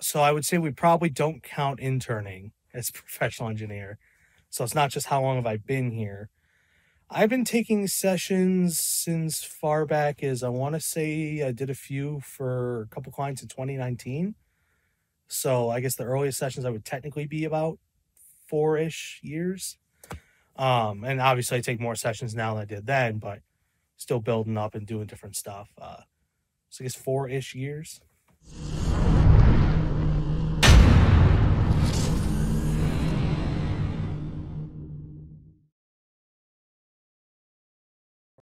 so I would say we probably don't count interning as professional engineer. So it's not just how long have I been here. I've been taking sessions since far back as I want to say I did a few for a couple clients in 2019. So I guess the earliest sessions I would technically be about four ish years. Um, and obviously I take more sessions now than I did then, but still building up and doing different stuff. Uh, so I guess four ish years.